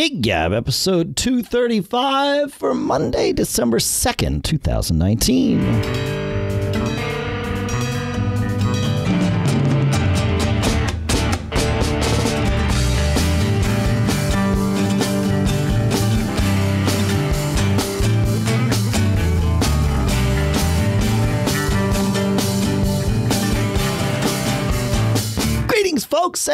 Gig Gab, episode 235 for Monday, December 2nd, 2019.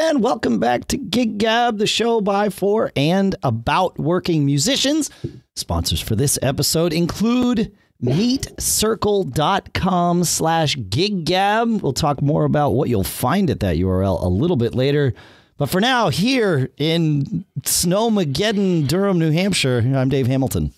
And welcome back to Gig Gab, the show by, for, and about working musicians. Sponsors for this episode include meetcircle.com slash giggab. We'll talk more about what you'll find at that URL a little bit later. But for now, here in Snowmageddon, Durham, New Hampshire, I'm Dave Hamilton.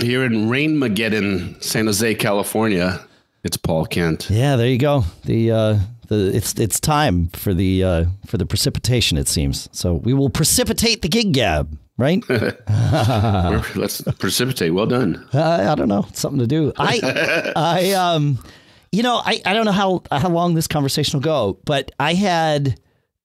Here in Rainmageddon, San Jose, California, it's Paul Kent. Yeah, there you go. The uh, the it's it's time for the uh, for the precipitation. It seems so. We will precipitate the gig gab, right? Let's precipitate. Well done. Uh, I don't know, something to do. I I um, you know, I I don't know how how long this conversation will go, but I had.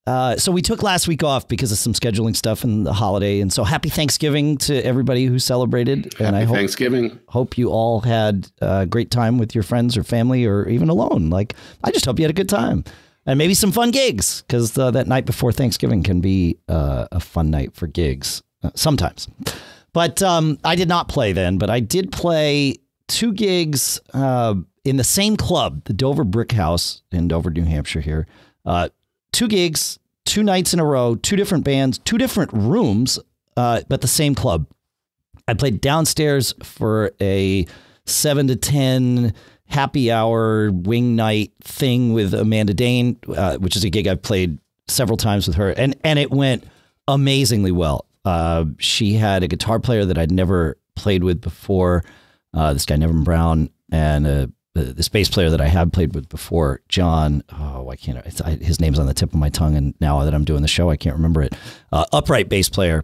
Uh, so we took last week off because of some scheduling stuff and the holiday, and so happy Thanksgiving to everybody who celebrated. Happy and I hope, Thanksgiving. hope you all had a great time with your friends or family or even alone. Like, I just hope you had a good time and maybe some fun gigs because uh, that night before Thanksgiving can be uh, a fun night for gigs uh, sometimes. But um, I did not play then, but I did play two gigs uh, in the same club, the Dover Brick House in Dover, New Hampshire. Here, uh, two gigs, two nights in a row, two different bands, two different rooms, uh, but the same club. I played downstairs for a seven to ten happy hour wing night thing with Amanda Dane, uh, which is a gig I've played several times with her, and and it went amazingly well. Uh, she had a guitar player that I'd never played with before. Uh, this guy Nevin Brown, and uh, the, the bass player that I had played with before, John. Oh, I can't. I, his name's on the tip of my tongue, and now that I'm doing the show, I can't remember it. Uh, upright bass player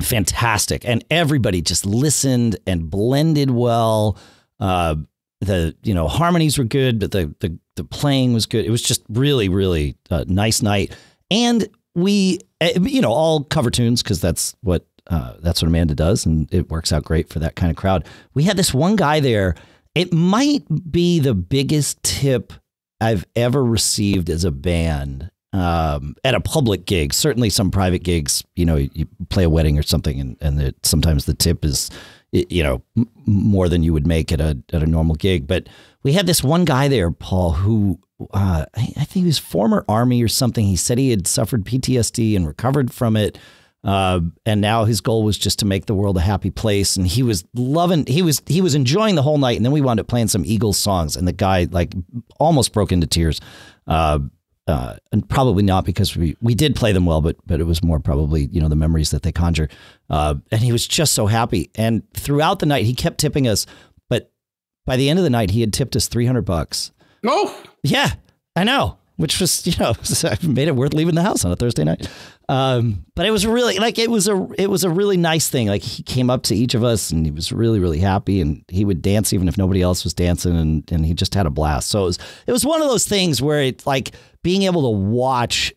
fantastic and everybody just listened and blended well uh the you know harmonies were good but the the, the playing was good it was just really really uh, nice night and we uh, you know all cover tunes because that's what uh, that's what amanda does and it works out great for that kind of crowd we had this one guy there it might be the biggest tip i've ever received as a band um, at a public gig. Certainly, some private gigs, you know, you play a wedding or something, and and sometimes the tip is, you know, more than you would make at a at a normal gig. But we had this one guy there, Paul, who uh, I, I think he was former army or something. He said he had suffered PTSD and recovered from it. Uh, and now his goal was just to make the world a happy place. And he was loving, he was, he was enjoying the whole night. And then we wound up playing some Eagles songs, and the guy like almost broke into tears. Uh, uh, and probably not because we we did play them well, but but it was more probably you know the memories that they conjure. Uh, and he was just so happy. And throughout the night, he kept tipping us. But by the end of the night, he had tipped us three hundred bucks. Oh, Yeah, I know. Which was you know made it worth leaving the house on a Thursday night. Um, but it was really like it was a it was a really nice thing. Like he came up to each of us and he was really really happy and he would dance even if nobody else was dancing and and he just had a blast. So it was it was one of those things where it's like being able to watch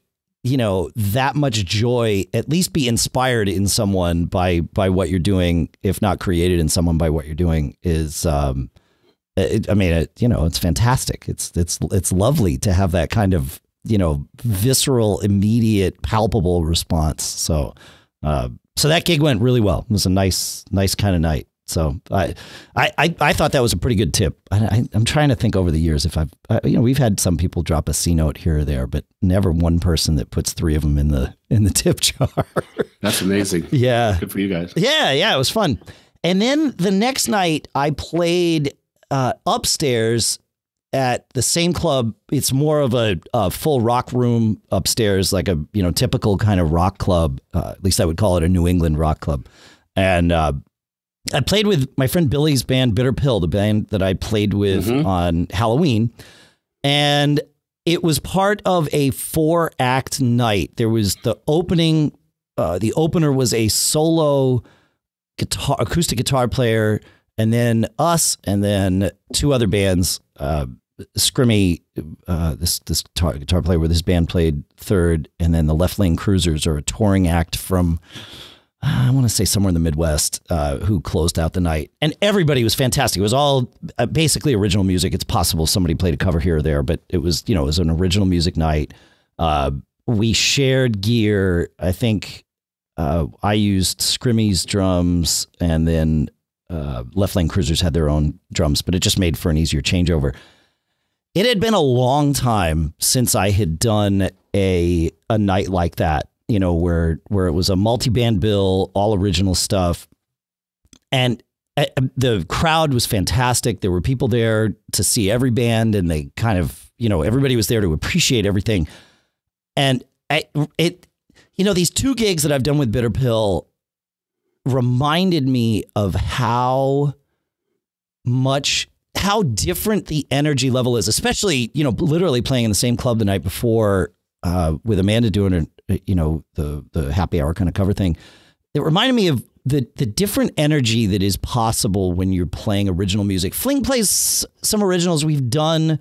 you know that much joy at least be inspired in someone by by what you're doing if not created in someone by what you're doing is um it, I mean it, you know it's fantastic it's it's it's lovely to have that kind of you know visceral immediate palpable response so uh so that gig went really well it was a nice nice kind of night so I, I, I, thought that was a pretty good tip. I, I, I'm trying to think over the years if I've, I, you know, we've had some people drop a C note here or there, but never one person that puts three of them in the in the tip jar. that's amazing. yeah, Good for you guys. yeah, yeah. It was fun. And then the next night, I played uh, upstairs at the same club. It's more of a, a full rock room upstairs, like a you know typical kind of rock club. Uh, at least I would call it a New England rock club. And uh, I played with my friend Billy's band Bitter Pill, the band that I played with on Halloween. And it was part of a four act night. There was the opening, uh, the opener was a solo guitar, acoustic guitar player, and then us, and then two other bands. Uh, Scrimmy, uh, this this guitar, guitar player with his band played third, and then the Left Lane Cruisers are a touring act from I want to say somewhere in the Midwest, uh, who closed out the night, and everybody was fantastic. It was all uh, basically original music. It's possible somebody played a cover here or there, but it was you know it was an original music night. Uh, we shared gear. I think uh, I used Scrimmy's drums, and then uh, Left Lane Cruisers had their own drums, but it just made for an easier changeover. It had been a long time since I had done a a night like that you know, where where it was a multi-band bill, all original stuff, and uh, the crowd was fantastic. There were people there to see every band, and they kind of, you know, everybody was there to appreciate everything. And I, it, you know, these two gigs that I've done with Bitter Pill reminded me of how much how different the energy level is, especially, you know, literally playing in the same club the night before uh, with Amanda doing it you know, the the happy hour kind of cover thing. It reminded me of the the different energy that is possible when you're playing original music. Fling plays some originals we've done.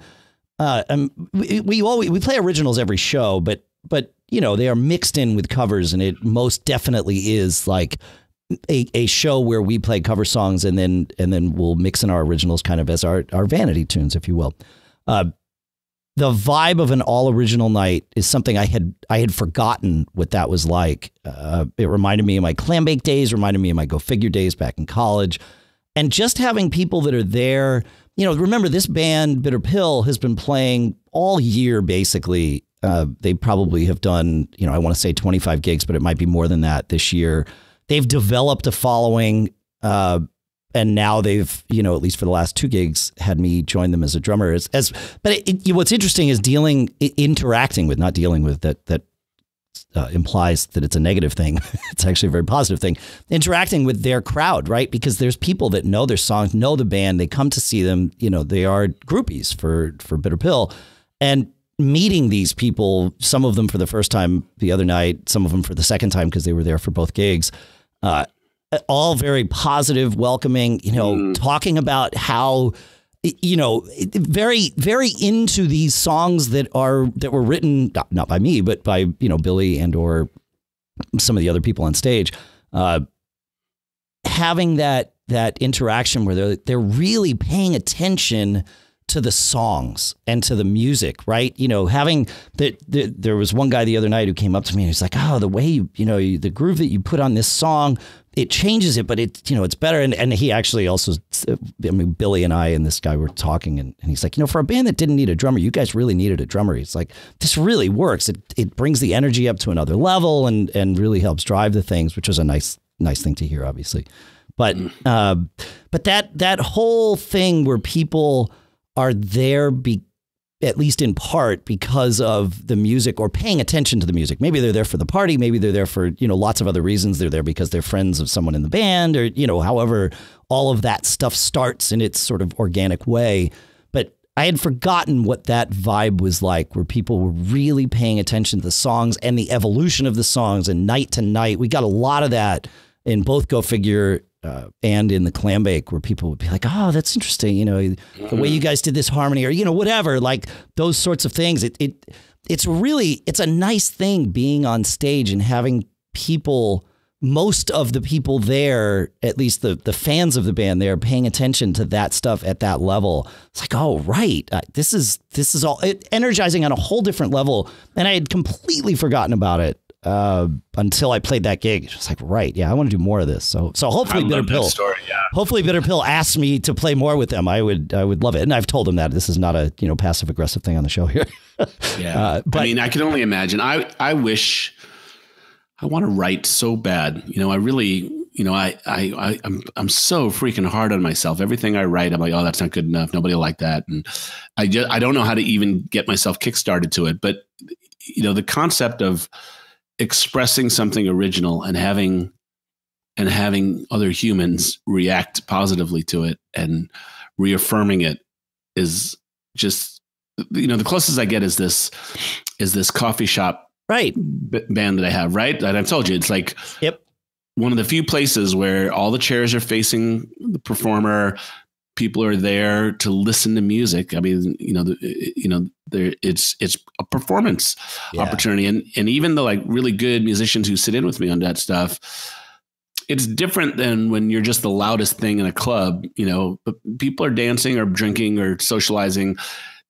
Uh, um, we, we always we play originals every show, but but you know they are mixed in with covers, and it most definitely is like a, a show where we play cover songs and then and then we'll mix in our originals kind of as our our vanity tunes, if you will. Uh, the vibe of an all original night is something I had I had forgotten what that was like. Uh, it reminded me of my Clambake days, reminded me of my Go Figure days back in college, and just having people that are there. You know, remember this band Bitter Pill has been playing all year basically. Uh, they probably have done you know I want to say 25 gigs, but it might be more than that this year. They've developed a following. Uh, and now they've you know at least for the last two gigs had me join them as a drummer. As, as but it, it, what's interesting is dealing interacting with not dealing with that that uh, implies that it's a negative thing. It's actually a very positive thing. Interacting with their crowd right? Because there's people that know their songs know the band. They come to see them. You know they are groupies for for bitter pill. And meeting these people some of them for the first time the other night some of them for the second time because they were there for both gigs uh, all very positive, welcoming, you know, mm. talking about how you know very very into these songs that are that were written not, not by me but by you know Billy and or some of the other people on stage uh, having that that interaction where they're they're really paying attention to the songs and to the music, right? You know, having that the, there was one guy the other night who came up to me and he's like, "Oh, the way you, you know, you, the groove that you put on this song it changes it, but it you know it's better. And and he actually also, I mean, Billy and I and this guy were talking, and, and he's like, you know, for a band that didn't need a drummer, you guys really needed a drummer. He's like, this really works. It it brings the energy up to another level, and and really helps drive the things, which was a nice nice thing to hear, obviously. But uh, but that that whole thing where people are there be at least in part because of the music or paying attention to the music. Maybe they're there for the party, maybe they're there for, you know, lots of other reasons. They're there because they're friends of someone in the band or, you know, however all of that stuff starts in its sort of organic way. But I had forgotten what that vibe was like where people were really paying attention to the songs and the evolution of the songs and night to night. We got a lot of that in both Go Figure uh, and in the Clambake where people would be like, "Oh, that's interesting," you know, mm-hmm. the way you guys did this harmony, or you know, whatever, like those sorts of things. It it it's really it's a nice thing being on stage and having people. Most of the people there, at least the the fans of the band, there paying attention to that stuff at that level. It's like, oh right, uh, this is this is all it, energizing on a whole different level, and I had completely forgotten about it uh, until I played that gig. It's like, right, yeah, I want to do more of this. So, so hopefully, Bitter Pill. Story, yeah. Hopefully, Bitter Pill asks me to play more with them. I would, I would love it. And I've told them that this is not a you know passive aggressive thing on the show here. yeah, uh, but I mean, I can only imagine. I, I wish. I want to write so bad. You know, I really, you know, I, I, I, I'm, I'm so freaking hard on myself. Everything I write, I'm like, oh, that's not good enough. Nobody will like that, and I just, I don't know how to even get myself kickstarted to it. But, you know, the concept of expressing something original and having and having other humans react positively to it and reaffirming it is just you know the closest i get is this is this coffee shop right. b- band that i have right? That i've told you it's like yep. one of the few places where all the chairs are facing the performer people are there to listen to music. I mean, you know, the, you know, there it's it's a performance yeah. opportunity, and and even the like really good musicians who sit in with me on that stuff, it's different than when you're just the loudest thing in a club. You know, people are dancing or drinking or socializing.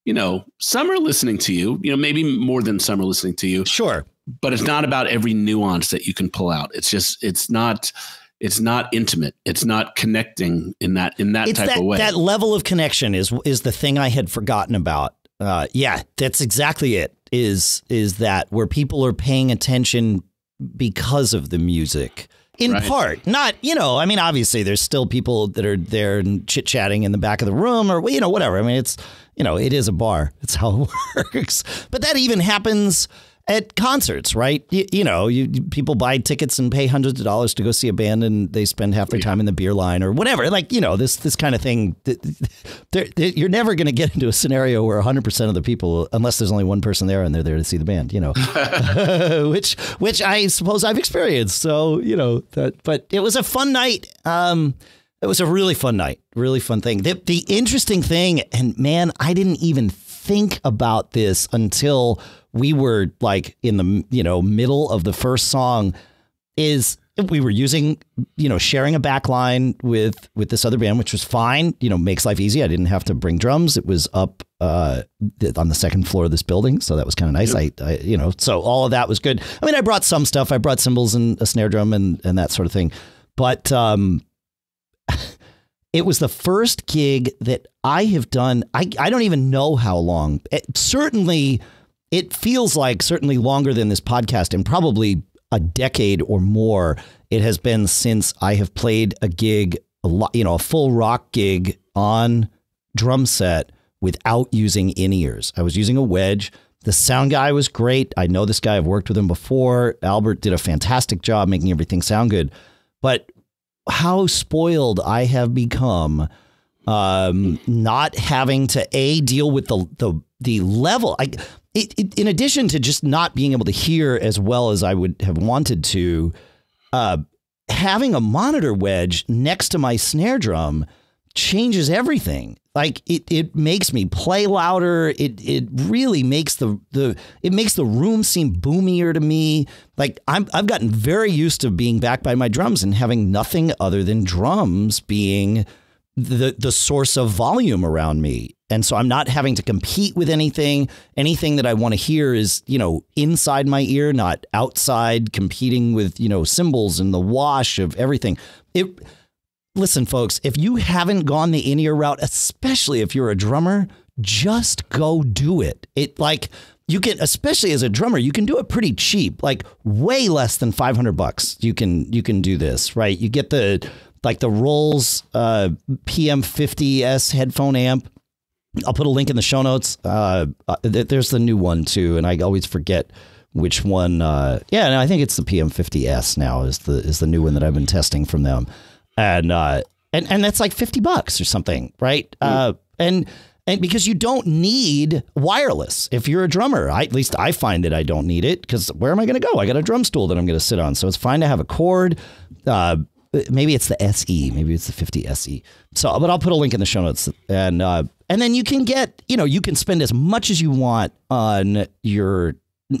You know, some are listening to you. You know, maybe more than some are listening to you. Sure, but it's not about every nuance that you can pull out. It's just it's not it's not intimate. It's not connecting in that in that it's type that, of way. That level of connection is is the thing I had forgotten about. Uh, yeah, that's exactly it. Is is that where people are paying attention because of the music? In right. part, not you know. I mean, obviously, there's still people that are there and chit chatting in the back of the room, or you know, whatever. I mean, it's you know, it is a bar. It's how it works. But that even happens at concerts, right? You, you know, you, people buy tickets and pay hundreds of dollars to go see a band, and they spend half their time in the beer line or whatever. Like you know, this this kind of thing. They're, they're, you're never going to get into a scenario where 100 percent of the people, unless there's only one person there and they're there to see the band, you know, which which I suppose I've experienced. So you know, that, but it was a fun night. Um, it was a really fun night, really fun thing. The, the interesting thing, and man, I didn't even think about this until we were like in the you know middle of the first song is we were using you know sharing a back line with with this other band which was fine you know makes life easy. I didn't have to bring drums. It was up uh, on the second floor of this building so that was kind of nice I, I, you know so all of that was good. I mean i brought some stuff. I brought cymbals and a snare drum and and that sort of thing. But um it was the first gig that i have done i i don't even know how long. It, certainly it feels like certainly longer than this podcast and probably a decade or more it has been since I have played a gig, a lot, you know, a full rock gig on drum set without using in ears. I was using a wedge. The sound guy was great. I know this guy. I've worked with him before. Albert did a fantastic job making everything sound good. But how spoiled I have become um, not having to a deal with the the the level. I it, it, in addition to just not being able to hear as well as I would have wanted to, uh, having a monitor wedge next to my snare drum changes everything. Like it, it makes me play louder. It, it really makes the, the, it makes the room seem boomier to me. Like I'm, I've gotten very used to being back by my drums and having nothing other than drums being the, the source of volume around me. And so I'm not having to compete with anything. Anything that I want to hear is, you know, inside my ear, not outside competing with, you know, cymbals and the wash of everything. It Listen, folks, if you haven't gone the in-ear route, especially if you're a drummer, just go do it. It like you can especially as a drummer, you can do it pretty cheap, like way less than 500 bucks. You can you can do this, right? You get the like the Rolls uh, PM50S headphone amp I'll put a link in the show notes. Uh, uh there's the new one too, and I always forget which one. Uh, yeah, and I think it's the PM50S now is the is the new one that I've been testing from them, and uh, and and that's like fifty bucks or something, right? Mm. Uh, and and because you don't need wireless if you're a drummer. I, at least I find that I don't need it because where am I going to go? I got a drum stool that I'm going to sit on, so it's fine to have a cord. Uh, maybe it's the SE, maybe it's the 50 SE. So, but I'll put a link in the show notes, and uh, and then you can get, you know, you can spend as much as you want on your,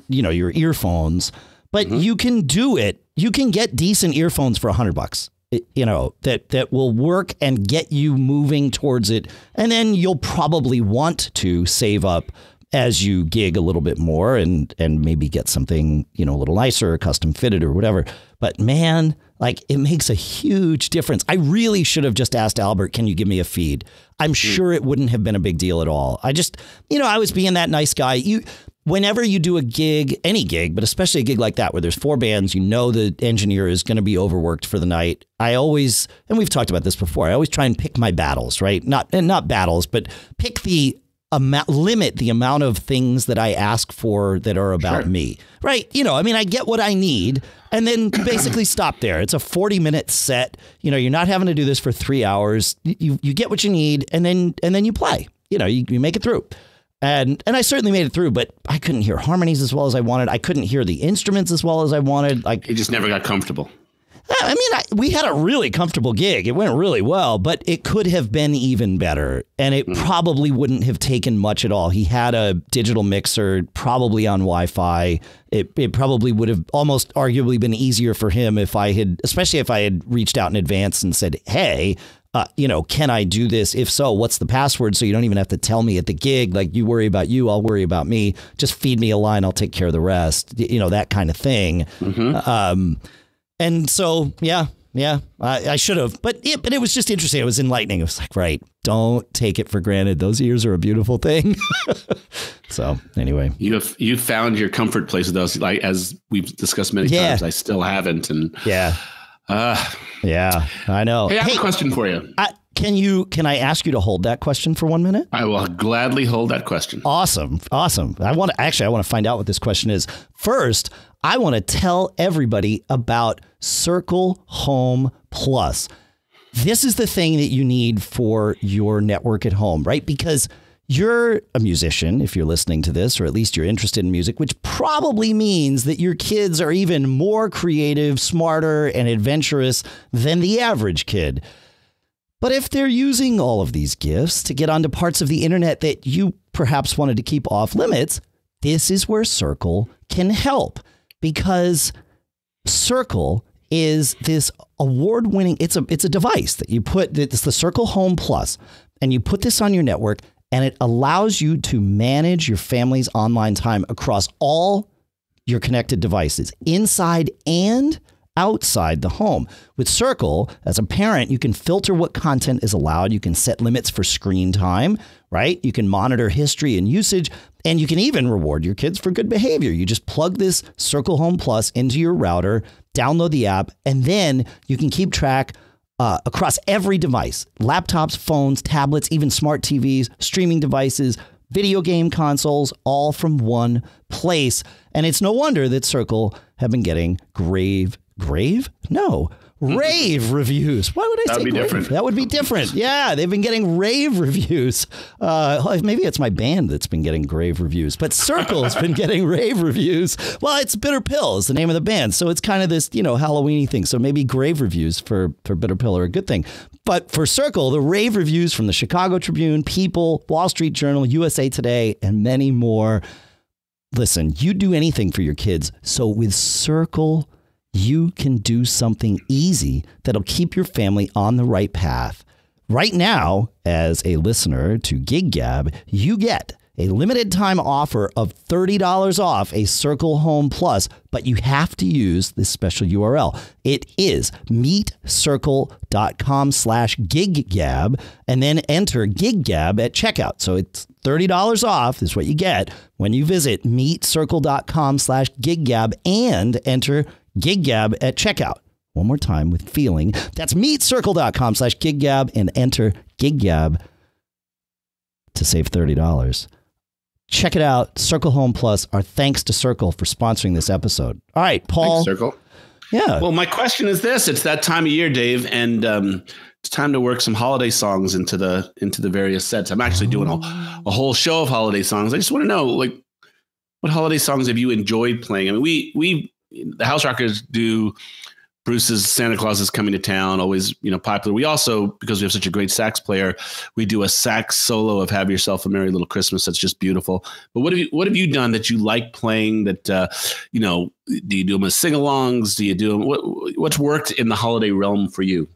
you know, your earphones, but mm-hmm. you can do it. You can get decent earphones for a hundred bucks. You know that that will work and get you moving towards it, and then you'll probably want to save up as you gig a little bit more and and maybe get something you know a little nicer, custom fitted or whatever. But man, like it makes a huge difference. I really should have just asked Albert, "Can you give me a feed?" I'm hmm. sure it wouldn't have been a big deal at all. I just, you know, I was being that nice guy. You whenever you do a gig, any gig, but especially a gig like that where there's four bands, you know the engineer is going to be overworked for the night. I always, and we've talked about this before. I always try and pick my battles, right? Not and not battles, but pick the amount, limit the amount of things that I ask for that are about sure. me. Right? You know, I mean, I get what I need and then basically stop there. It's a 40 minute set. You know, you're not having to do this for three hours. You, you get what you need and then, and then you play, you know, you, you make it through. And, and I certainly made it through, but I couldn't hear harmonies as well as I wanted. I couldn't hear the instruments as well as I wanted. Like it just never got comfortable. I mean, I, we had a really comfortable gig. It went really well, but it could have been even better. And it mm. probably wouldn't have taken much at all. He had a digital mixer, probably on Wi Fi. It, it probably would have almost arguably been easier for him if I had, especially if I had reached out in advance and said, hey, uh, you know, can I do this? If so, what's the password? So you don't even have to tell me at the gig. Like you worry about you, I'll worry about me. Just feed me a line, I'll take care of the rest. You know, that kind of thing. Mm-hmm. Um, and so, yeah, yeah, I, I should have, but it, but it was just interesting. It was enlightening. It was like, right, don't take it for granted. Those ears are a beautiful thing. so anyway, you have you found your comfort place with those. Like as we've discussed many yeah. times, I still haven't. And yeah, uh, yeah, I know. Hey, I have hey, a question for you. I, can you can I ask you to hold that question for one minute? I will gladly hold that question. Awesome. Awesome. I want to actually I want to find out what this question is. First, I want to tell everybody about Circle Home Plus. This is the thing that you need for your network at home, right? Because you're a musician if you're listening to this, or at least you're interested in music, which probably means that your kids are even more creative, smarter, and adventurous than the average kid. But if they're using all of these gifts to get onto parts of the internet that you perhaps wanted to keep off limits, this is where Circle can help because Circle is this award-winning it's a it's a device that you put it's the Circle Home Plus and you put this on your network and it allows you to manage your family's online time across all your connected devices inside and outside the home. With Circle, as a parent, you can filter what content is allowed. You can set limits for screen time, right? You can monitor history and usage, and you can even reward your kids for good behavior. You just plug this Circle Home Plus into your router, download the app, and then you can keep track. Uh, across every device laptops, phones, tablets, even smart TVs, streaming devices, video game consoles, all from one place. And it's no wonder that Circle have been getting grave grave? No, rave reviews. Why would I That'd say be grave? different? That would be different. Yeah, they've been getting rave reviews. Uh, maybe it's my band that's been getting grave reviews, but Circle's been getting rave reviews. Well, it's Bitter Pill is the name of the band, so it's kind of this you know Halloweeny thing. So maybe grave reviews for for Bitter Pill are a good thing. But for Circle, the rave reviews from the Chicago Tribune, People, Wall Street Journal, USA Today, and many more. Listen, you'd do anything for your kids. So with Circle you can do something easy that'll keep your family on the right path. Right now, as a listener to GigGab, you get a limited time offer of $30 off a Circle Home Plus, but you have to use this special URL. It is meetcircle.com slash giggab and then enter giggab at checkout. So it's $30 off is what you get when you visit meetcircle.com slash giggab and enter giggab at checkout. One more time with feeling. That's meetcircle.com slash giggab and enter giggab to save $30. Check it out. Circle Home Plus. Our thanks to Circle for sponsoring this episode. All right, Paul. Thanks, Circle. Yeah. Well, my question is this: It's that time of year, Dave, and um, it's time to work some holiday songs into the into the various sets. I'm actually doing a, a whole show of holiday songs. I just want to know, like, what holiday songs have you enjoyed playing? I mean, we we the House Rockers do Bruce's Santa Claus is coming to town, always you know popular. We also because we have such a great sax player, we do a sax solo of "Have Yourself a Merry Little Christmas." That's just beautiful. But what have you what have you done that you like playing? That uh, you know, do you do them as sing-alongs? Do you do them? What, what's worked in the holiday realm for you?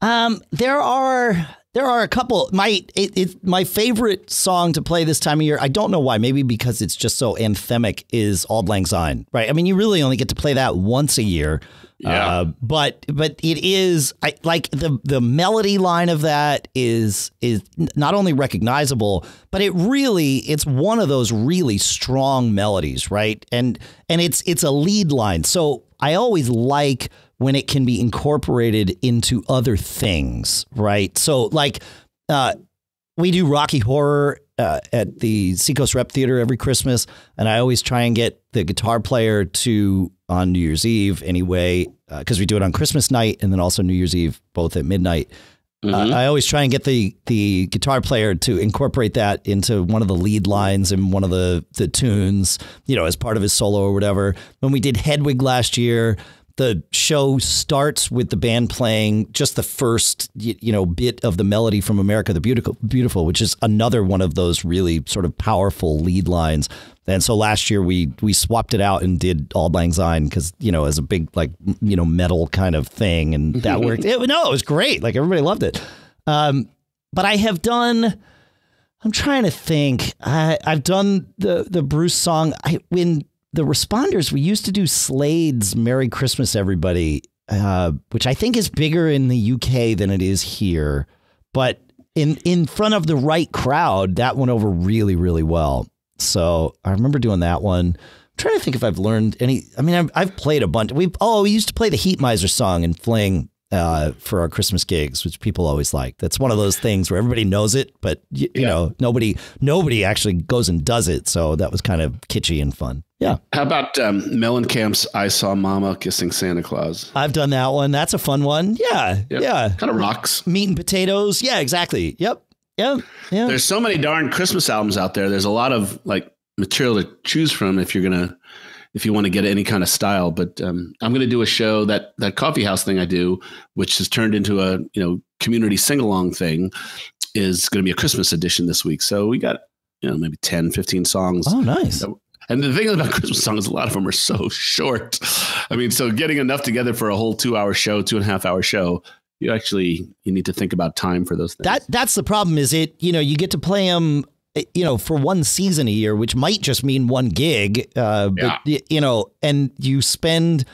Um, there are there are a couple. My it, it, my favorite song to play this time of year. I don't know why. Maybe because it's just so anthemic. Is "Auld Lang Syne." Right. I mean, you really only get to play that once a year. Yeah. Uh, but but it is I like the the melody line of that is is not only recognizable, but it really it's one of those really strong melodies, right? And and it's it's a lead line. So I always like when it can be incorporated into other things, right? So, like, uh, we do Rocky Horror uh, at the Seacoast Rep Theater every Christmas, and I always try and get the guitar player to on New Year's Eve anyway, because uh, we do it on Christmas night and then also New Year's Eve, both at midnight. Uh, mm-hmm. Uh, I always try and get the the guitar player to incorporate that into one of the lead lines in one of the the tunes, you know, as part of his solo or whatever. When we did Hedwig last year, the show starts with the band playing just the first you know bit of the melody from America the Beautiful beautiful which is another one of those really sort of powerful lead lines. And so last year we we swapped it out and did Auld Lang Syne because you know as a big like you know metal kind of thing and that worked. It, no it was great. Like everybody loved it. Um, but I have done I'm trying to think. I I've done the the Bruce song. I when the responders, we used to do Slade's Merry Christmas, Everybody, uh, which I think is bigger in the UK than it is here. But in, in front of the right crowd, that went over really, really well. So I remember doing that one. I'm trying to think if I've learned any. I mean, I've, I've played a bunch. We oh, we used to play the Heat Miser song and Fling uh, for our Christmas gigs, which people always like. That's one of those things where everybody knows it, but you, you know nobody nobody actually goes and does it. So that was kind of kitschy and fun. Yeah. How about um, Mellencamp's "I Saw Mama Kissing Santa Claus"? I've done that one. That's a fun one. Yeah, yep. yeah. Kind of rocks. Meat and potatoes. Yeah, exactly. Yep. Yeah. Yeah. There's so many darn Christmas albums out there. There's a lot of like material to choose from if you're gonna if you want to get any kind of style. But um, I'm going to do a show that that coffee house thing I do, which has turned into a you know community sing along thing, is going to be a Christmas edition this week. So we got you know maybe 10, 15 songs. Oh, nice. And the thing about Christmas songs, is a lot of them are so short. I mean, so getting enough together for a whole two hour show, two and a half hour show, you actually you need to think about time for those things. That that's the problem. Is it you know you get to play them you know for one season a year, which might just mean one gig. Uh, but yeah. you know, and you spend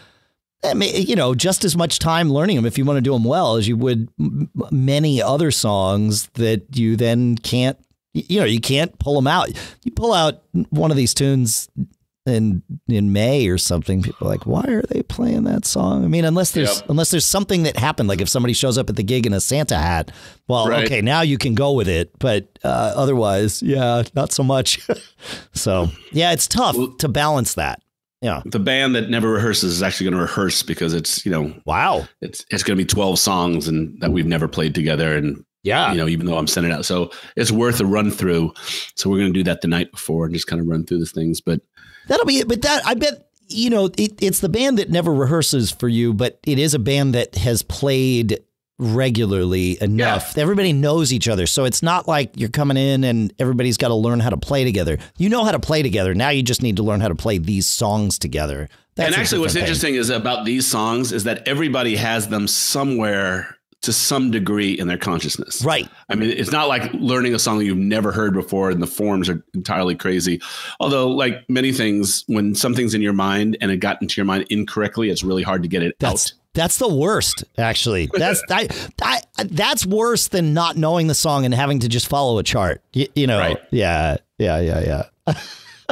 eh, you know just as much time learning them if you want to do them well as you would many other songs that you then can't you know, you can't pull them out. You pull out one of these tunes in in May or something, people are like, why are they playing that song? I mean, unless there's yep. unless there's something that happened, like if somebody shows up at the gig in a Santa hat, well, right. okay, now you can go with it. But uh, otherwise, yeah, not so much. so yeah, it's tough to balance that. Yeah. The band that never rehearses is actually going to rehearse because it's, you know, wow. It's it's going to be 12 songs and that we've never played together and yeah. You know, even though I'm sending out. So it's worth a run through. So we're going to do that the night before and just kind of run through the things. But that'll be it. But that, I bet, you know, it, it's the band that never rehearses for you, but it is a band that has played regularly enough. Yeah. Everybody knows each other. So it's not like you're coming in and everybody's got to learn how to play together. You know how to play together. Now you just need to learn how to play these songs together. That's and actually, what's thing. interesting is about these songs is that everybody has them somewhere to some degree in their consciousness. Right. I mean, it's not like learning a song that you've never heard before and the forms are entirely crazy. Although, like many things, when something's in your mind and it got into your mind incorrectly, it's really hard to get it that's, out. That's the worst, actually. That's I, I, that's worse than not knowing the song and having to just follow a chart. You, you know, right. yeah, yeah, yeah, yeah.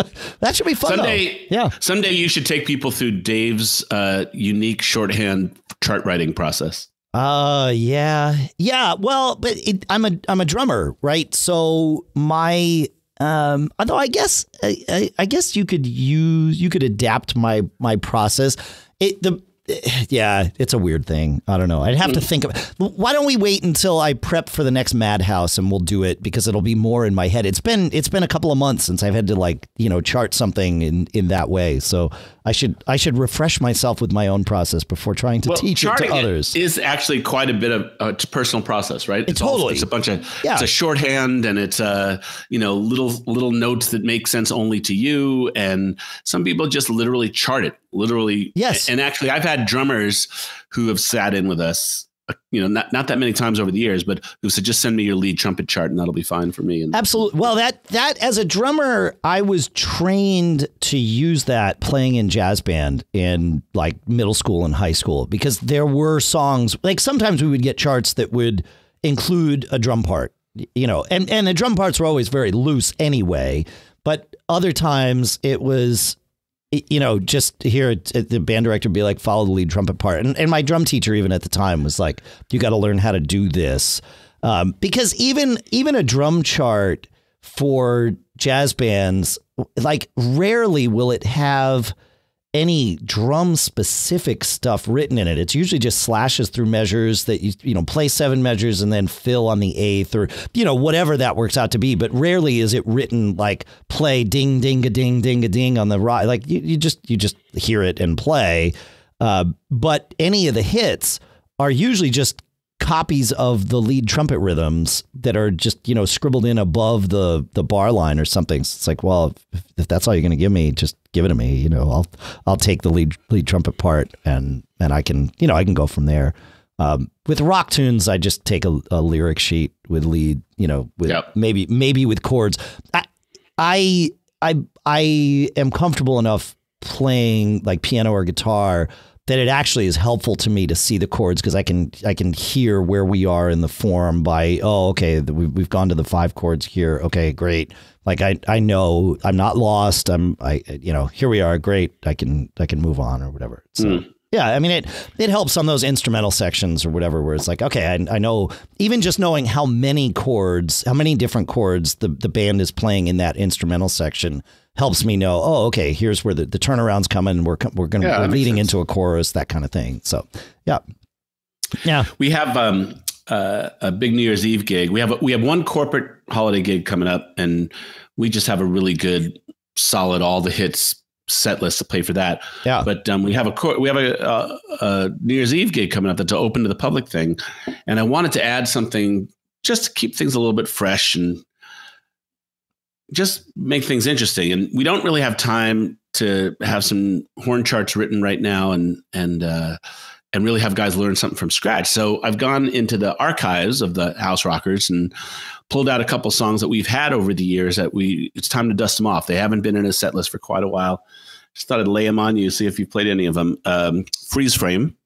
that should be fun. Someday, though. yeah. Someday you should take people through Dave's uh, unique shorthand chart writing process. Uh yeah. Yeah, well, but it, I'm a I'm a drummer, right? So my um although I guess I, I guess you could use you could adapt my my process. It the yeah, it's a weird thing. I don't know. I'd have to think of. Why don't we wait until I prep for the next Madhouse and we'll do it because it'll be more in my head. It's been it's been a couple of months since I've had to like you know chart something in in that way. So I should I should refresh myself with my own process before trying to well, teach it to others. It is actually quite a bit of a personal process, right? It's, totally. All, it's a bunch of yeah. It's a shorthand and it's uh you know little little notes that make sense only to you. And some people just literally chart it, literally. Yes. And actually, I've had drummers who have sat in with us uh, you know, not, not that many times over the years, but who said, just send me your lead trumpet chart and that'll be fine for me. And Absolutely. Well, that, that as a drummer, I was trained to use that playing in jazz band in like middle school and high school because there were songs like sometimes we would get charts that would include a drum part, you know, and, and the drum parts were always very loose anyway. But other times it was you know, just hear the band director be like, follow the lead trumpet part. And, and my drum teacher, even at the time, was like, you got to learn how to do this. Um, because even even a drum chart for jazz bands, like rarely will it have any drum specific stuff written in it. It's usually just slashes through measures that you you know play seven measures and then fill on the eighth or you know whatever that works out to be. But rarely is it written like play ding ding a ding ding a ding on the right. Like you, you just you just hear it and play. Uh, but any of the hits are usually just copies of the lead trumpet rhythms that are just you know scribbled in above the the bar line or something. So it's like, well, if, if that's all you're going to give me, just give it to me. You know, I'll I'll take the lead lead trumpet part and and I can you know I can go from there. Um, with rock tunes, I just take a, a, lyric sheet with lead, you know, with yep. maybe maybe with chords. I, I I I am comfortable enough playing like piano or guitar that it actually is helpful to me to see the chords because I can I can hear where we are in the form by oh okay we've gone to the five chords here. Okay great. Like I I know I'm not lost. I'm I you know here we are. Great. I can I can move on or whatever. So. Mm. Yeah, I mean it. It helps on those instrumental sections or whatever, where it's like, okay, I, I know even just knowing how many chords, how many different chords the the band is playing in that instrumental section helps me know. Oh, okay, here's where the, the turnarounds coming. We're we're going yeah, we're leading sense. into a chorus, that kind of thing. So, yeah, yeah. We have um, uh, a big New Year's Eve gig. We have a, we have one corporate holiday gig coming up, and we just have a really good, solid all the hits set list to play for that. Yeah. But um, we have a we have a, a, a, New Year's Eve gig coming up that's open to the public thing, and I wanted to add something just to keep things a little bit fresh and just make things interesting. And we don't really have time to have some horn charts written right now and and uh, and really have guys learn something from scratch. So I've gone into the archives of the House Rockers and pulled out a couple songs that we've had over the years that we it's time to dust them off. They haven't been in a set list for quite a while. Just thought I'd lay them on you, see if you've played any of them. Um, Freeze Frame.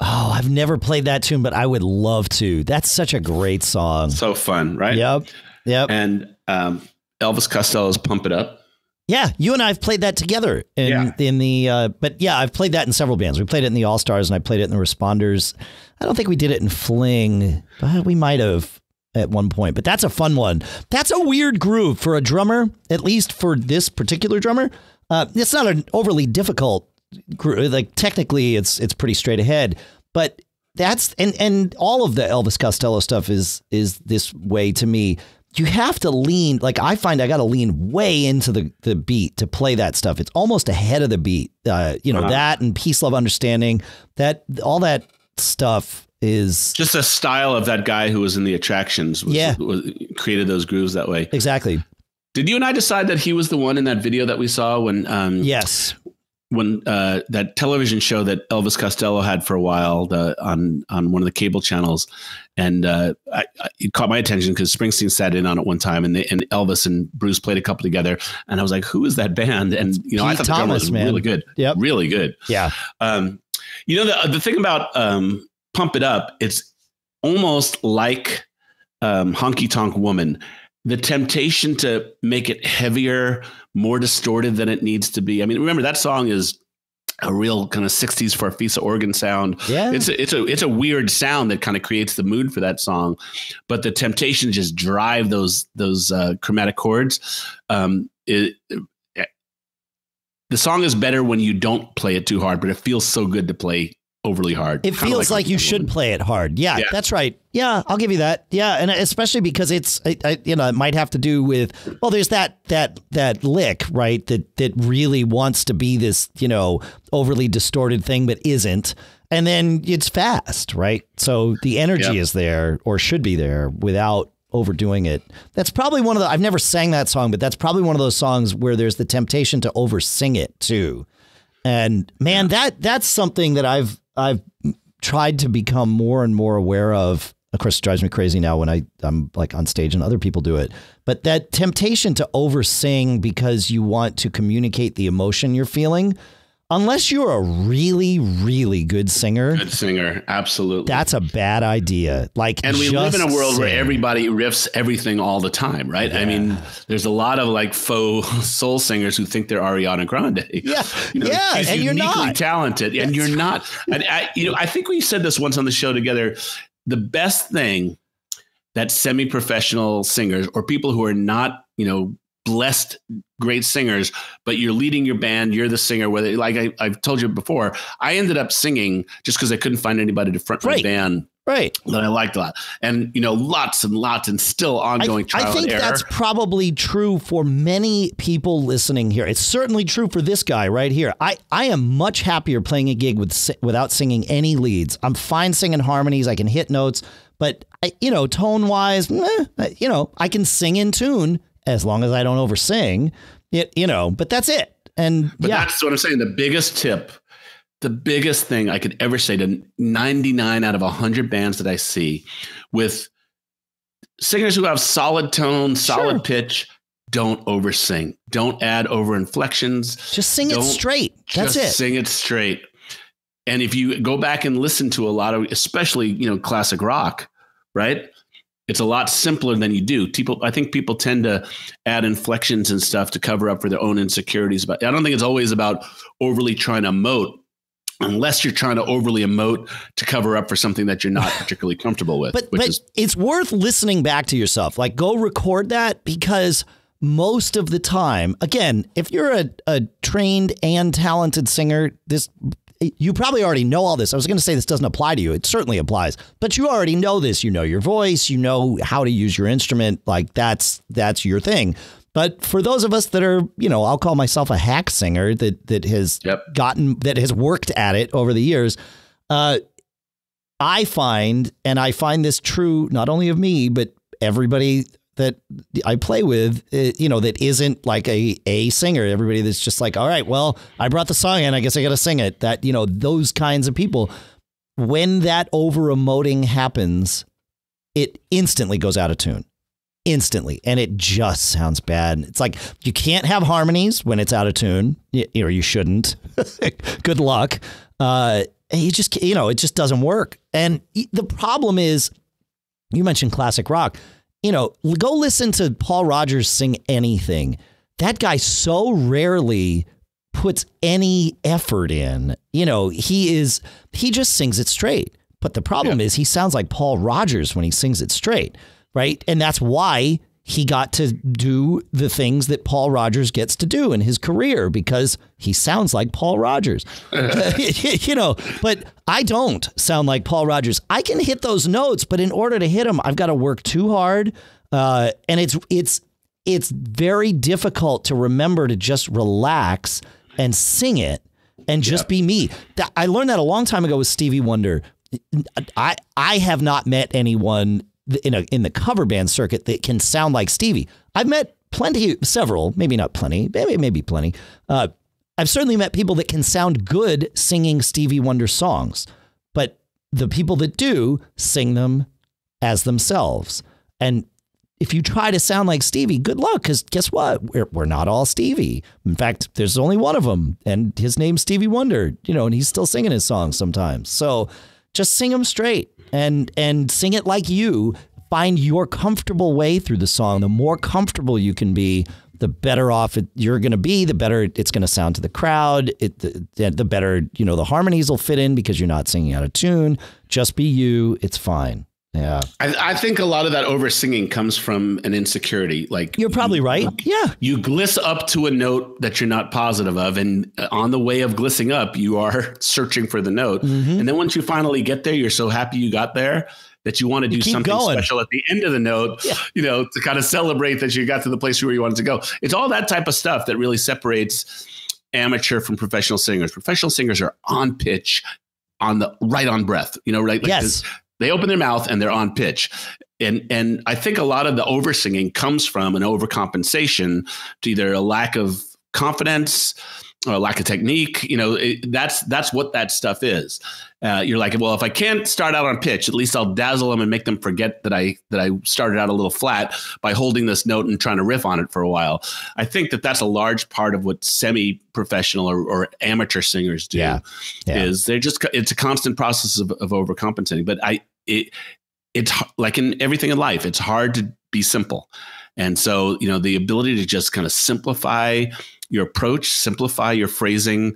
Oh, I've never played that tune, but I would love to. That's such a great song. So fun, right? Yep. Yep. And um, Elvis Costello's Pump It Up. Yeah, you and I have played that together in yeah. in the. Uh, but yeah, I've played that in several bands. We played it in the All Stars, and I played it in the Responders. I don't think we did it in Fling. But we might have at one point, but that's a fun one. That's a weird groove for a drummer, at least for this particular drummer. Uh, it's not an overly difficult groove. Like technically, it's it's pretty straight ahead, but that's and and all of the Elvis Costello stuff is is this way to me. You have to lean like I find I got to lean way into the the beat to play that stuff. It's almost ahead of the beat. Uh, you know uh-huh. that and peace, love, understanding. That all that stuff is just a style of that guy who was in the attractions. Was, yeah, was, created those grooves that way. Exactly. Did you and I decide that he was the one in that video that we saw when? Um, yes. When uh, that television show that Elvis Costello had for a while the, on on one of the cable channels, and uh, I, I, it caught my attention because Springsteen sat in on it one time, and they, and Elvis and Bruce played a couple together, and I was like, "Who is that band?" And you know, Pete I thought Thomas, the drummer was man. really good. Yep. really good. Yeah. Um, you know the the thing about um, pump it up, it's almost like um, Honky Tonk Woman. The temptation to make it heavier, more distorted than it needs to be. I mean, remember that song is a real kind of 60s Farfisa organ sound. Yeah. It's a, it's a it's a weird sound that kind of creates the mood for that song. But the temptation to just drive those those uh, chromatic chords um, it, it, the song is better when you don't play it too hard, but it feels so good to play overly hard. It feels like, like you should play it hard. Yeah, yeah, that's right. Yeah, I'll give you that. Yeah, and especially because it's I, I, you know it might have to do with well, there's that that that lick right that that really wants to be this you know overly distorted thing but isn't, and then it's fast, right? So the energy yep. is there or should be there without overdoing it. That's probably one of the I've never sang that song, but that's probably one of those songs where there's the temptation to oversing it too. And man, yeah. that that's something that I've I've tried to become more and more aware of. Of course, it drives me crazy now when I, I'm like on stage and other people do it. But that temptation to oversing because you want to communicate the emotion you're feeling unless you're a really, really good singer. Good singer, absolutely. That's a bad idea. Like, and we live in a world sing. where everybody riffs everything all the time, right? Yeah. I mean, there's a lot of like faux soul singers who think they're Ariana Grande. Yeah, you know, yeah, and you're not talented, and you're not. And I, you know, I think we said this once on the show together. The best thing that semi-professional singers or people who are not, you know, blessed great singers, but you're leading your band, you're the singer. Whether like I, have told you before, I ended up singing just because I couldn't find anybody to front right. my band right that I liked a lot, and you know, lots and lots and still ongoing I, trial I think that's probably true for many people listening here. It's certainly true for this guy right here. I, I am much happier playing a gig with without singing any leads. I'm fine singing harmonies. I can hit notes, but I, you know, tone wise, you know, I can sing in tune as long as I don't oversing. It, you know, but that's it. And but yeah, that's what I'm saying. The biggest tip the biggest thing I could ever say to 99 out of 100 bands that I see with singers who have solid tone, solid sure. pitch, don't oversing. Don't add over inflections. Just sing don't, it straight. That's it. Sing it straight. And if you go back and listen to a lot of, especially, you know, classic rock, right? It's a lot simpler than you do. People, I think people tend to add inflections and stuff to cover up for their own insecurities. But I don't think it's always about overly trying to emote unless you're trying to overly emote to cover up for something that you're not particularly comfortable with. But, but it's worth listening back to yourself. Like, go record that because most of the time, again, if you're a, a trained and talented singer, this you probably already know all this. I was going to say this doesn't apply to you. It certainly applies, but you already know this. You know your voice. You know how to use your instrument. Like that's that's your thing. But for those of us that are, you know, I'll call myself a hack singer that that has yep. gotten that has worked at it over the years. Uh, I find, and I find this true not only of me, but everybody that I play with, uh, you know, that isn't like a a singer. Everybody that's just like, all right, well, I brought the song in, I guess I got to sing it. That you know, those kinds of people. When that over emoting happens, it instantly goes out of tune instantly and it just sounds bad. It's like you can't have harmonies when it's out of tune, or you shouldn't. Good luck. Uh, you just, you know, it just doesn't work. And the problem is, you mentioned classic rock. You know, go listen to Paul Rodgers sing anything. That guy so rarely puts any effort in. You know, he is, he just sings it straight. But the problem yeah. is, he sounds like Paul Rodgers when he sings it straight right? And that's why he got to do the things that Paul Rodgers gets to do in his career because he sounds like Paul Rodgers. you know, but I don't sound like Paul Rodgers. I can hit those notes, but in order to hit them, I've got to work too hard. Uh, and it's it's it's very difficult to remember to just relax and sing it and just yep. be me. I learned that a long time ago with Stevie Wonder. I I have not met anyone in a in the cover band circuit that can sound like Stevie. I've met plenty, several, maybe not plenty, maybe maybe plenty. Uh, I've certainly met people that can sound good singing Stevie Wonder songs, but the people that do sing them as themselves. And if you try to sound like Stevie, good luck, because guess what? We're, we're not all Stevie. In fact, there's only one of them, and his name's Stevie Wonder, you know, and he's still singing his songs sometimes. So just sing them straight and and sing it like you. Find your comfortable way through the song. The more comfortable you can be, the better off it, you're going to be. The better it's going to sound to the crowd. It the, the better you know the harmonies will fit in because you're not singing out of tune. Just be you. It's fine. Yeah. I, I, think a lot of that over singing comes from an insecurity. Like you're probably you, right. Yeah. You gliss up to a note that you're not positive of. And on the way of glissing up, you are searching for the note. Mm-hmm. And then once you finally get there, you're so happy you got there that you want to do something going. special at the end of the note, yeah. you know, to kind of celebrate that you got to the place where you wanted to go. It's all that type of stuff that really separates amateur from professional singers. Professional singers are on pitch on the right on breath, you know, right? Like yes. They open their mouth and they're on pitch. And and I think a lot of the over singing comes from an overcompensation to either a lack of confidence or a lack of technique. You know, it, that's that's what that stuff is. Uh, you're like, well, if I can't start out on pitch, at least I'll dazzle them and make them forget that I that I started out a little flat by holding this note and trying to riff on it for a while. I think that that's a large part of what semi-professional or, or amateur singers do. Yeah. yeah. Is they're just it's a constant process of, of overcompensating. But I it it's like in everything in life, it's hard to be simple. And so, you know, the ability to just kind of simplify your approach, simplify your phrasing,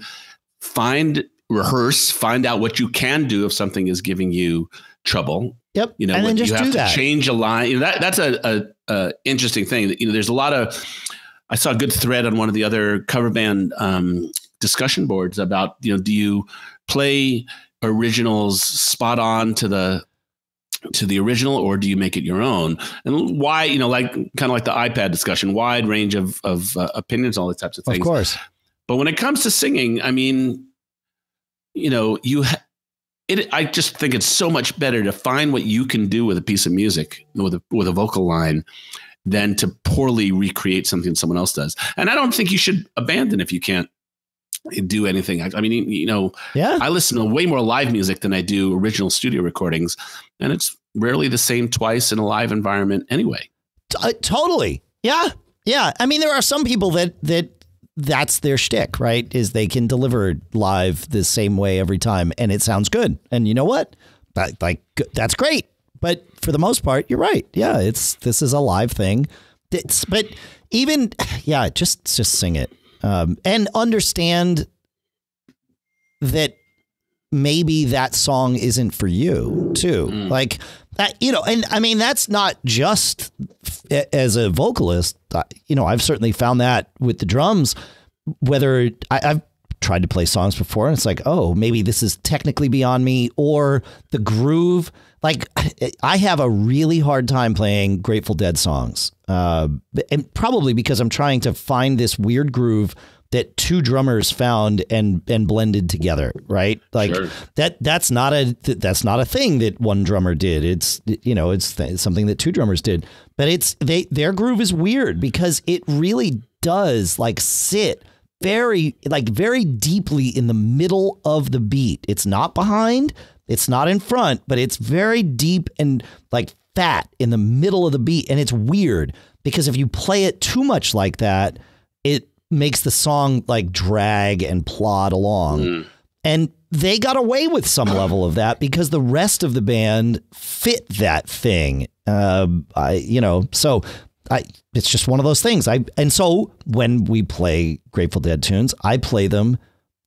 find, rehearse, find out what you can do if something is giving you trouble. Yep. You know, and then just you have do to that. change a line. You know, that that's a, a, a interesting thing. You know, there's a lot of. I saw a good thread on one of the other cover band um, discussion boards about you know, do you play originals spot on to the to the original or do you make it your own? And why you know like kind of like the ipad discussion wide range of of uh, opinions all these types of things. of course. But when it comes to singing i mean you know you ha- it i just think it's so much better to find what you can do with a piece of music with a with a vocal line than to poorly recreate something someone else does. And i don't think you should abandon if you can't do anything. I, I, mean, you know, yeah, I listen to way more live music than I do original studio recordings, and it's rarely the same twice in a live environment anyway. Uh, totally. Yeah. Yeah. I mean, there are some people that, that, that's their shtick, right? Is they can deliver live the same way every time, and it sounds good. And you know what? That, like that's great. But for the most part, you're right. Yeah, it's this is a live thing. It's, but even yeah, just just sing it um, and understand that maybe that song isn't for you too. Mm. Like that, you know, and I mean, that's not just as a vocalist, you know, I've certainly found that with the drums, whether I, I've tried to play songs before and it's like, oh, maybe this is technically beyond me or the groove. Like I have a really hard time playing Grateful Dead songs. Uh, and probably because I'm trying to find this weird groove that two drummers found and and blended together, right? Like sure. that that's not a that's not a thing that one drummer did. It's you know, it's, th- something that two drummers did. But it's they their groove is weird because it really does like sit very like very deeply in the middle of the beat. It's not behind, it's not in front, but it's very deep and like fat in the middle of the beat and it's weird because if you play it too much like that, it makes the song like drag and plod along. Mm. And they got away with some level of that because the rest of the band fit that thing. Uh, I, you know, so I, it's just one of those things. I, and so when we play Grateful Dead tunes, I play them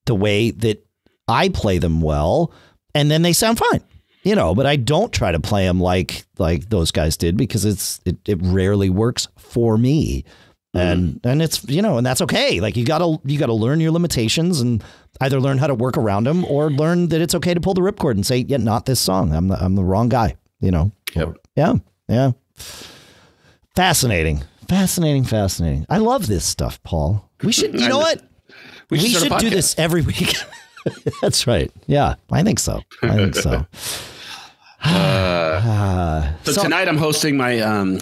the way that I play them well, and then they sound fine, you know. But I don't try to play them like like those guys did because it's it, it rarely works for me. And mm. and it's you know and that's okay. Like you gotta you gotta learn your limitations and either learn how to work around them or learn that it's okay to pull the ripcord and say yeah not this song. I'm the, i'm the wrong guy you know? Yep. yeah yeah. Fascinating. Fascinating fascinating. I love this stuff paul. We should you know what? We should, we should do this every week that's right yeah i think so i think so uh, so, so, tonight i'm hosting my um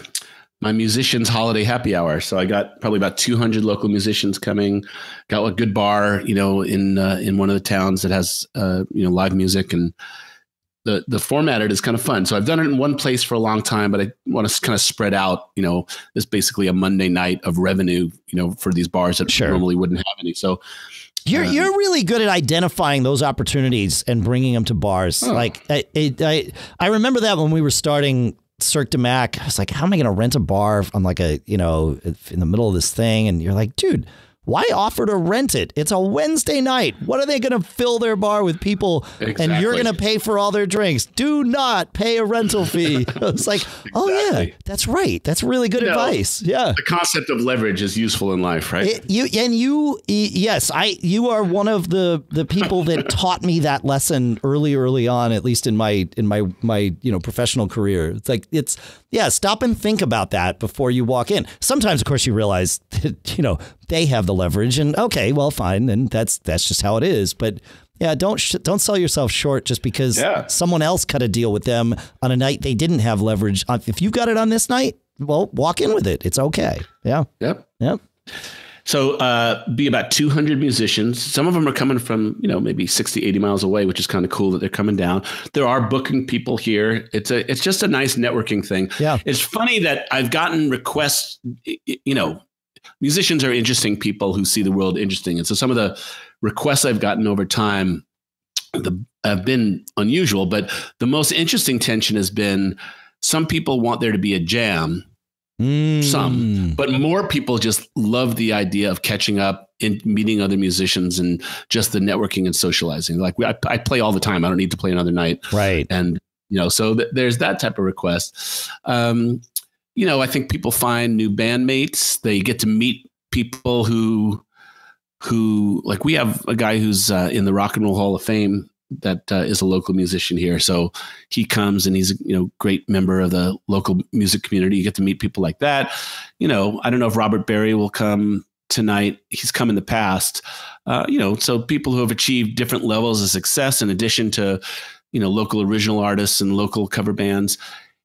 my musicians holiday happy hour. So I got probably about 200 local musicians coming. Got a good bar, you know, in uh, in one of the towns that has uh, you know live music and the the format it is kind of fun. So I've done it in one place for a long time, but I want to kind of spread out. You know, it's basically a Monday night of revenue. You know, for these bars that sure. normally wouldn't have any. So. You're um, you're really good at identifying those opportunities and bringing them to bars. Oh. Like I, I I remember that when we were starting Cirque du Mac. I was like, how am I going to rent a bar on like a, you know, in the middle of this thing? And you're like, dude, why offer to rent it? It's a Wednesday night. What are they going to fill their bar with people exactly. and you're going to pay for all their drinks? Do not pay a rental fee. it's like, exactly. oh yeah, that's right. That's really good you advice. Know, yeah. The concept of leverage is useful in life, right? It, you and you yes, I you are one of the the people that taught me that lesson early early on at least in my in my my, you know, professional career. It's like it's yeah, stop and think about that before you walk in. Sometimes of course you realize that, you know, they have the leverage, and okay, well, fine, and that's that's just how it is. But yeah, don't sh- don't sell yourself short just because yeah. someone else cut a deal with them on a night they didn't have leverage. Uh, if you got it on this night, well, walk in with it. It's okay. Yeah. Yep. Yep. So uh, be about 200 musicians. Some of them are coming from, you know, maybe 60, 80 miles away, which is kind of cool that they're coming down. There are booking people here. It's a it's just a nice networking thing. Yeah. It's funny that I've gotten requests, you know, musicians are interesting people who see the world interesting. And so some of the requests I've gotten over time the, have been unusual, but the most interesting tension has been some people want there to be a jam, mm. some, but more people just love the idea of catching up and meeting other musicians and just the networking and socializing. Like I, I play all the time. I don't need to play another night. Right. And you know, so th- there's that type of request. Um, you know, I think people find new bandmates. They get to meet people who, who like we have a guy who's uh, in the Rock and Roll Hall of Fame that uh, is a local musician here. So he comes and he's a you know great member of the local music community. You get to meet people like that. You know, I don't know if Robert Berry will come tonight. He's come in the past. Uh, you know, so people who have achieved different levels of success in addition to you know local original artists and local cover bands.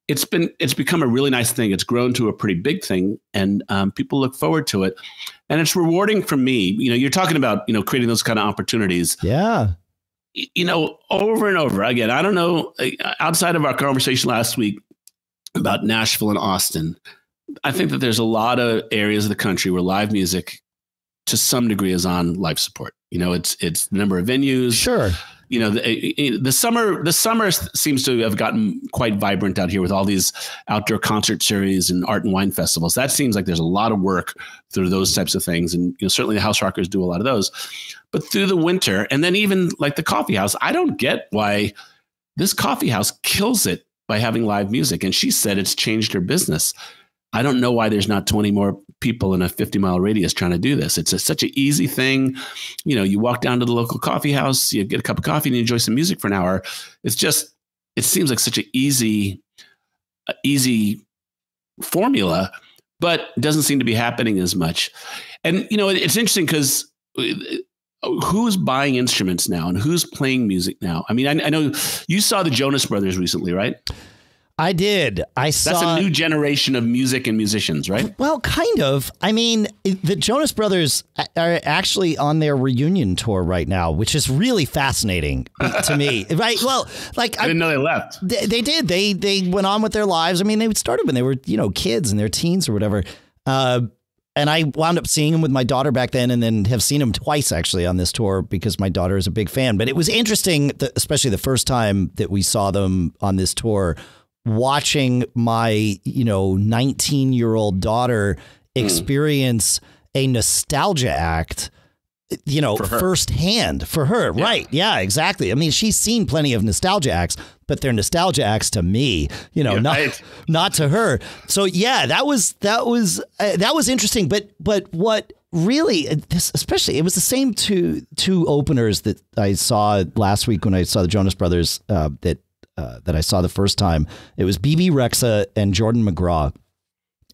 It's been it's become a really nice thing. It's grown to a pretty big thing, and um, people look forward to it. And it's rewarding for me. You know, you're talking about you know creating those kind of opportunities. Yeah you know, over and over again. I don't know, outside of our conversation last week about Nashville and Austin, I think that there's a lot of areas of the country where live music to some degree is on life support. You know, it's it's the number of venues. Sure you know the, eh, eh, eh, the summer the summer seems to have gotten quite vibrant out here with all these outdoor concert series and art and wine festivals. That seems like there's a lot of work through those types of things. And you know certainly the house rockers do a lot of those. But through the winter and then even like the coffee house i don't get why this coffee house kills it by having live music. And she said it's changed her business I don't know why there's not 20 more people in a 50 mile radius trying to do this. It's a, such an easy thing. You know, you walk down to the local coffee house, you get a cup of coffee and you enjoy some music for an hour. It's just, it seems like such an easy, easy formula, but doesn't seem to be happening as much. And, you know, it's interesting because uh, who's buying instruments now and who's playing music now? I mean, I, I know you saw the Jonas Brothers recently, right? I did. I saw. That's a new generation of music and musicians, right? Well, kind of. I mean, the Jonas Brothers are actually on their reunion tour right now, which is really fascinating to me. Right? Well, like I didn't know they left. They, they, did. They they went on with their lives. I mean, they started when they were you know kids and their teens or whatever. Uh, and I wound up seeing him with my daughter back then, and then have seen him twice actually on this tour because my daughter is a big fan. But it was interesting, especially the first time that we saw them on this tour watching my, you know, 19 year old daughter hmm. experience mm. a nostalgia act you know, for firsthand for her. Yeah. Right. Yeah, exactly. I mean, she's seen plenty of nostalgia acts, but they're nostalgia acts to me, you know, yeah, not not to her. So yeah, that was that was uh, that was interesting, but but what really uh, this especially it was the same two two openers that I saw last week when I saw the Jonas Brothers uh, that uh, that I saw the first time. It was Bebe Rexha and Jordan McGraw,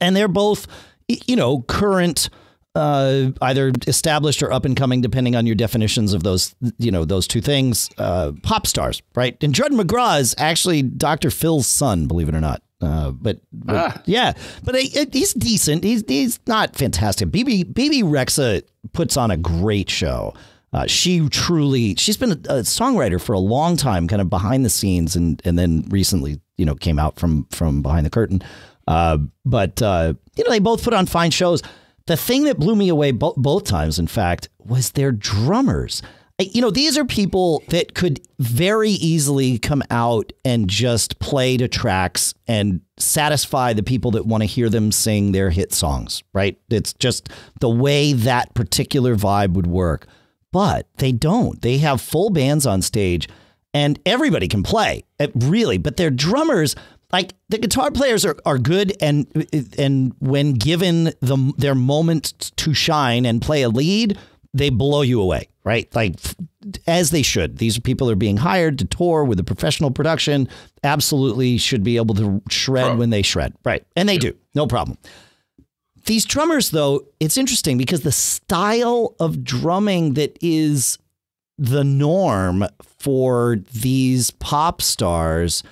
and they're both, you know, current. Uh, either established or up and coming, depending on your definitions of those, you know, those two things. Uh, pop stars, right? And Jordan McGraw is actually Dr. Phil's son, believe it or not. Uh, but, but ah. yeah, but he's decent. He's he's not fantastic. BB Bebe Rexha puts on a great show. Uh, she truly she's been a, a, songwriter for a long time, kind of behind the scenes, and and then recently, you know, came out from from behind the curtain. Uh, but uh, you know, they both put on fine shows. The thing that blew me away bo- both times, in fact, was their drummers. You know, these are people that could very easily come out and just play to tracks and satisfy the people that want to hear them sing their hit songs, right? It's just the way that particular vibe would work but they don't. They have full bands on stage and everybody can play, uh, really, but their drummers like the guitar players are, are good and and when given the their moment to shine and play a lead, they blow you away, right? Like as they should. These people are being hired to tour with a professional production. Absolutely should be able to shred when they shred, right? And they yeah. do, no problem. These drummers, though, it's interesting because the style of drumming that is the norm for these pop stars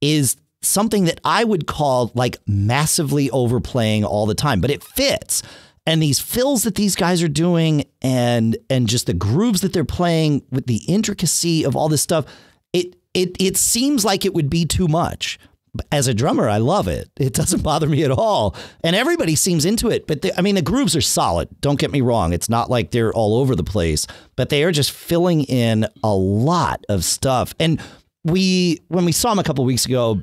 is something that I would call like massively overplaying all the time, but it fits. And these fills that these guys are doing and and just the grooves that they're playing with the intricacy of all this stuff, it it it seems like it would be too much as a drummer, I love it. It doesn't bother me at all. And everybody seems into it. But the, I mean, the grooves are solid. Don't get me wrong. It's not like they're all over the place, but they are just filling in a lot of stuff. And we, when we saw them a couple weeks ago,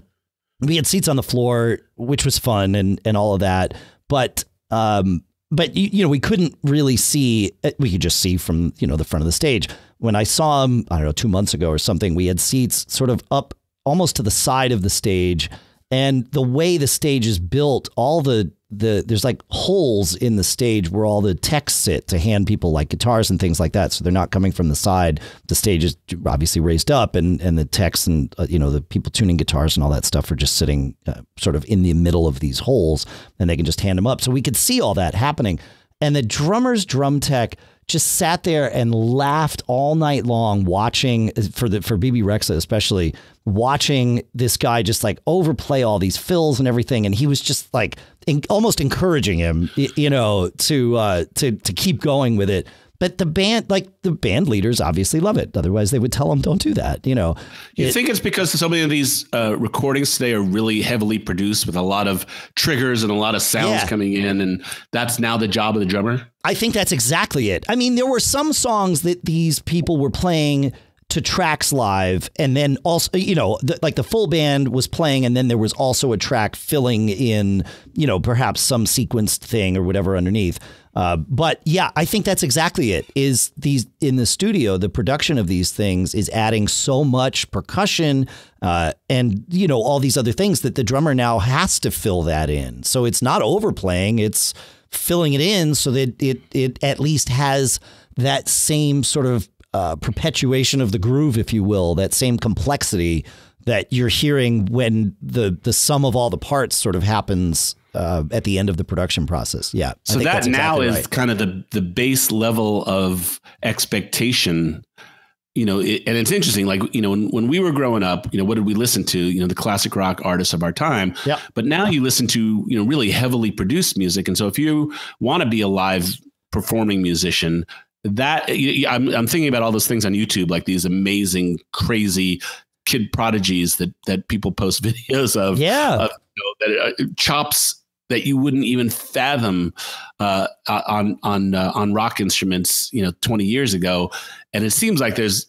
we had seats on the floor, which was fun and, and all of that. But, um, but you, you know, we couldn't really see, we could just see from, you know, the front of the stage. When I saw him, I don't know, two months ago or something, we had seats sort of up almost to the side of the stage and the way the stage is built, all the the there's like holes in the stage where all the techs sit to hand people like guitars and things like that. So they're not coming from the side. The stage is obviously raised up, and and the techs and uh, you know the people tuning guitars and all that stuff are just sitting uh, sort of in the middle of these holes, and they can just hand them up. So we could see all that happening. And the drummer's drum tech just sat there and laughed all night long watching for the for Bebe Rexha especially watching this guy just like overplay all these fills and everything. And he was just like in, almost encouraging him you know to uh, to to keep going with it but the band, like the band leaders, obviously love it. Otherwise, they would tell them, "Don't do that." You know. You it, think it's because so many of these uh, recordings today are really heavily produced with a lot of triggers and a lot of sounds yeah. coming in, and that's now the job of the drummer. I think that's exactly it. I mean, there were some songs that these people were playing to tracks live and then also you know the, like the full band was playing and then there was also a track filling in you know perhaps some sequenced thing or whatever underneath uh, but yeah, I think that's exactly it. Is these in the studio, the production of these things is adding so much percussion uh, and you know all these other things that the drummer now has to fill that in. So it's not overplaying; it's filling it in so that it it at least has that same sort of uh, perpetuation of the groove, if you will, that same complexity that you're hearing when the the sum of all the parts sort of happens uh, at the end of the production process. Yeah. So that now is right. kind of the the base level of expectation. You know, it, and it's interesting. Like you know, when, when we were growing up, you know, what did we listen to? You know, the classic rock artists of our time. Yeah. But now you listen to you know really heavily produced music, and so if you want to be a live performing musician, that I'm, I'm thinking about all those things on YouTube, like these amazing, crazy kid prodigies that that people post videos of. Yeah, of, you know, that uh, chops that you wouldn't even fathom uh, on on uh, on rock instruments, you know, 20 years ago. And it seems like there's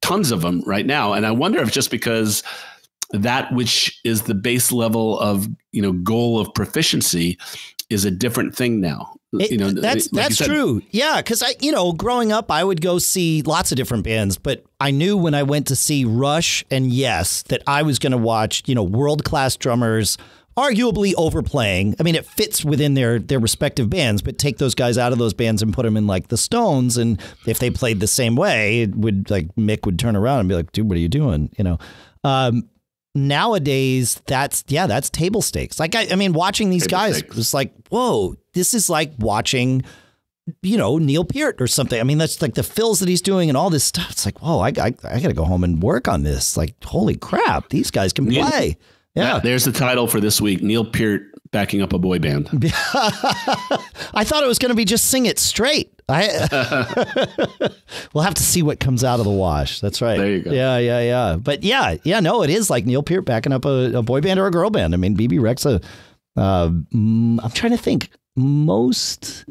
tons of them right now. And I wonder if just because that which is the base level of you know goal of proficiency is a different thing now. It, you know, that's like that's true. Yeah, because I, you know, growing up, I would go see lots of different bands, but I knew when I went to see Rush and Yes that I was going to watch, you know, world class drummers arguably overplaying. I mean, it fits within their their respective bands, but take those guys out of those bands and put them in like the Stones, and if they played the same way, it would like Mick would turn around and be like, "Dude, what are you doing?" You know. Um, nowadays, that's yeah, that's table stakes. Like I, I mean, watching these table guys stakes. was like, whoa, this is like watching you know, Neil Peart or something. I mean, that's like the fills that he's doing and all this stuff. It's like, whoa, I, I, I got to go home and work on this. Like, holy crap, these guys can play. Yeah. Yeah, there's the title for this week Neil Peart backing up a boy band. I thought it was going to be just sing it straight. I we'll have to see what comes out of the wash. That's right. There you go. Yeah, yeah, yeah. But yeah, yeah, no, it is like Neil Peart backing up a, a boy band or a girl band. I mean, Bebe Rexha. Uh, I'm trying to think. Most.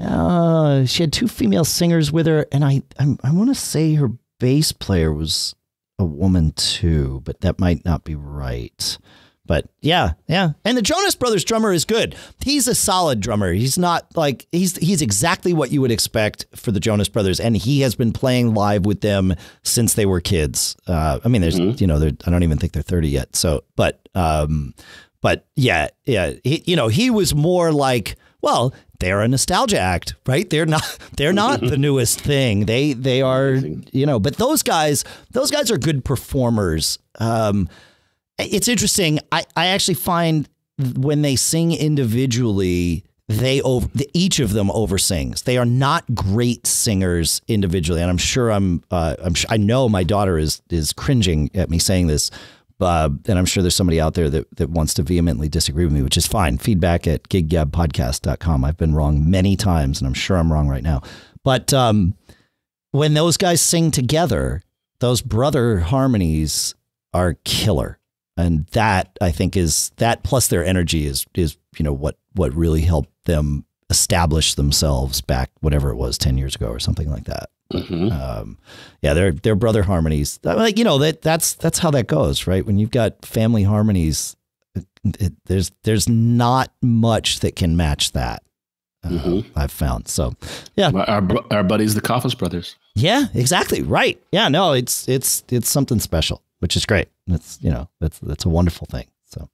Uh, she had two female singers with her, and I I, I want to say her bass player was a woman too, but that might not be right. But yeah, yeah. And the Jonas Brothers drummer is good. He's a solid drummer. He's not like he's he's exactly what you would expect for the Jonas Brothers, and he has been playing live with them since they were kids. Uh, I mean, there's mm-hmm. you know, I don't even think they're thirty yet. So, but um, but yeah, yeah. He, you know, he was more like well, they're a nostalgia act, right? They're not they're not the newest thing. They they are you know, but those guys those guys are good performers. Um, it's interesting. I I actually find when they sing individually, they over each of them oversins. They are not great singers individually, and I'm sure I'm uh, I'm sure, I know my daughter is is cringing at me saying this uh, and I'm sure there's somebody out there that, that wants to vehemently disagree with me, which is fine. Feedback at giggabpodcast.com. I've been wrong many times, and I'm sure I'm wrong right now. But um, when those guys sing together, those brother harmonies are killer. And that I think is that plus their energy is is you know what what really helped them establish themselves back whatever it was 10 years ago or something like that. Mm-hmm. Um, yeah, they're they're brother harmonies. Like you know that that's that's how that goes, right? When you've got family harmonies, it, it, there's there's not much that can match that. Uh, mm-hmm. I've found so. Yeah, our our buddies, the Coffis brothers. Yeah, exactly. Right. Yeah. No, it's it's it's something special, which is great. It's you know that's that's a wonderful thing. So,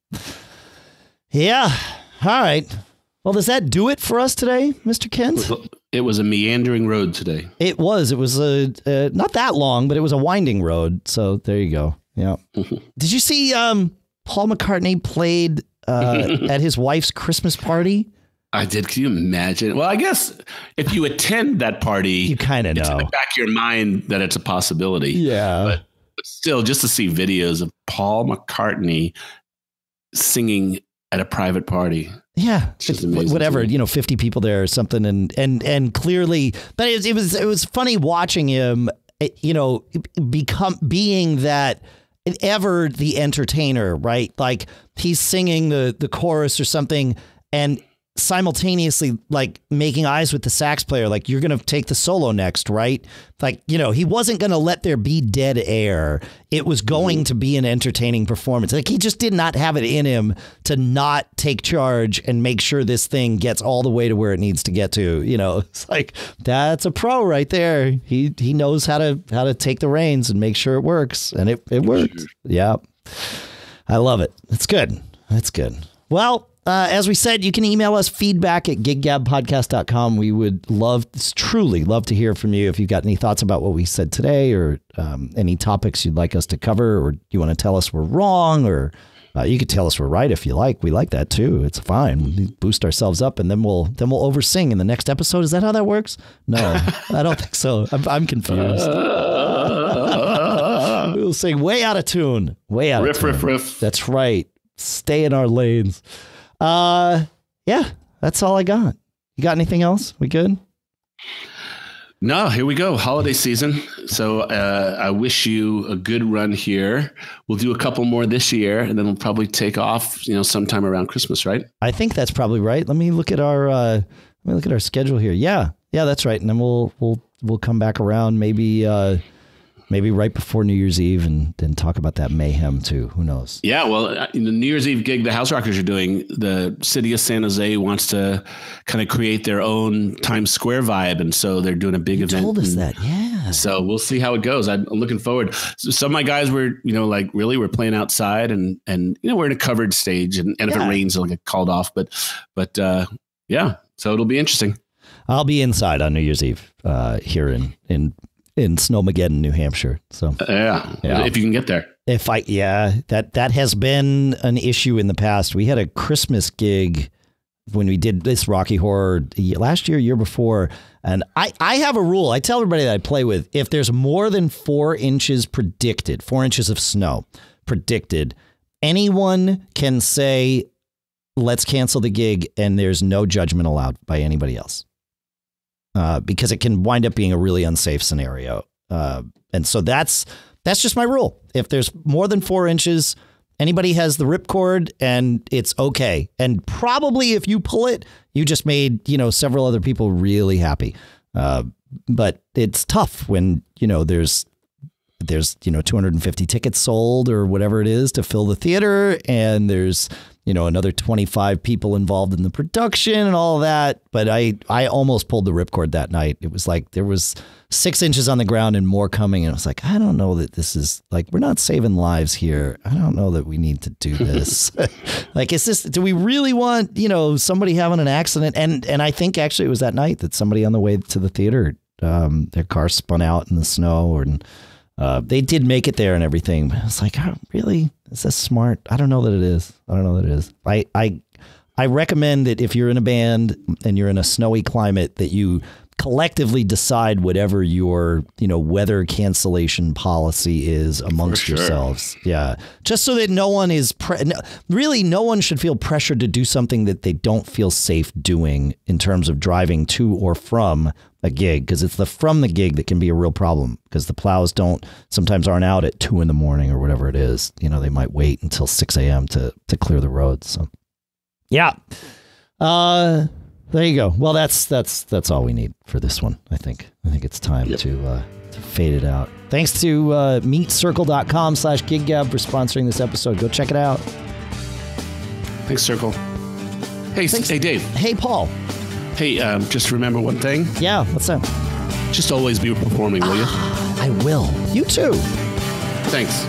yeah. All right. Well, does that do it for us today, Mr. Kent? It was a meandering road today. It was. It was a uh, not that long, but it was a winding road. So there you go. Yeah. Did you see um, Paul McCartney played uh, at his wife's Christmas party? I did. Can you imagine? Well, I guess if you attend that party, you kind of know in the back of your mind that it's a possibility. Yeah. But, but still, just to see videos of Paul McCartney singing at a private party. Yeah, whatever you know, fifty people there or something, and and and clearly, but it was it was, it was funny watching him. Eh, you know, become being that ever the entertainer, right? Like he's singing the the chorus or something, and simultaneously like making eyes with the sax player like you're going to take the solo next right? Like you know he wasn't going to let there be dead air. It was going mm-hmm. to be an entertaining performance. Like he just did not have it in him to not take charge and make sure this thing gets all the way to where it needs to get to you know? It's like that's a pro right there. He he knows how to how to take the reins and make sure it works and it it worked. Yeah i love it. It's good. It's good. Well uh, as we said, you can email us feedback at giggabpodcast.com. We would love, truly love to hear from you if you've got any thoughts about what we said today or um, any topics you'd like us to cover or you want to tell us we're wrong or uh, you could tell us we're right if you like. We like that too. It's fine. We boost ourselves up and then we'll then we'll oversing in the next episode. Is that how that works? No, I don't think so. I'm, I'm confused. we'll sing way out of tune. Way out riff, of tune. Riff, riff, riff. That's right. Stay in our lanes. Uh, yeah, that's all I got. You got anything else? We good? No, here we go. Holiday season. So uh, I wish you a good run here. We'll do a couple more this year, and then we'll probably take off. You know, sometime around Christmas, right? I think that's probably right. Let me look at our uh, let me look at our schedule here. Yeah, yeah, that's right. And then we'll we'll we'll come back around maybe. Uh, maybe right before New Year's Eve and then talk about that mayhem too. Who knows? Yeah, well, uh, in the New Year's Eve gig the House Rockers are doing, the city of San Jose wants to kind of create their own Times Square vibe, and so they're doing a big you event. Told us that, yeah. So we'll see how it goes. I'm looking forward. So some of my guys were, you know, like really we're playing outside, and and you know we're in a covered stage, and, and if it rains, it'll get called off. But but uh, yeah, so it'll be interesting. I'll be inside on New Year's Eve uh, here in in in Snowmageddon, New Hampshire. So yeah, yeah, if you can get there. If I yeah, that that has been an issue in the past. We had a Christmas gig when we did this Rocky Horror last year, year before, and I I have a rule. I tell everybody that I play with if there's more than four inches predicted, four inches of snow predicted, anyone can say, "Let's cancel the gig," and there's no judgment allowed by anybody else uh, because it can wind up being a really unsafe scenario. Uh, and so that's that's just my rule. If there's more than four inches, anybody has the ripcord, and it's okay. And probably if you pull it, you just made you know several other people really happy. Uh, but it's tough when you know there's there's you know 250 tickets sold or whatever it is to fill the theater, and there's you know, another 25 people involved in the production and all that. But I, I almost pulled the ripcord that night. It was like there was six inches on the ground and more coming. And I was like, I don't know that this is like, we're not saving lives here. I don't know that we need to do this. like, is this, do we really want, you know, somebody having an accident? And, and I think actually it was that night that somebody on the way to the theater, um, their car spun out in the snow or, uh, they did make it there and everything. But it's like, oh, really? Is this smart? I don't know that it is. I don't know that it is. I, I, I recommend that if you're in a band and you're in a snowy climate, that you collectively decide whatever your you know weather cancellation policy is amongst sure. yourselves yeah just so that no one is pre- no, really no one should feel pressured to do something that they don't feel safe doing in terms of driving to or from a gig because it's the from the gig that can be a real problem because the plows don't sometimes aren't out at two in the morning or whatever it is. You know, they might wait until six a.m. to to clear the roads. So, yeah, uh, there you go. Well, that's that's that's all we need for this one. I think. I think it's time yep. to uh, to fade it out. Thanks to uh, meetcircle.com slash giggab for sponsoring this episode. Go check it out. Thanks, Circle. Hey, Thanks. hey, Dave. Hey, Paul. Hey, um, just remember one thing. Yeah, what's that? Just always be performing, will you? I will. You too. Thanks.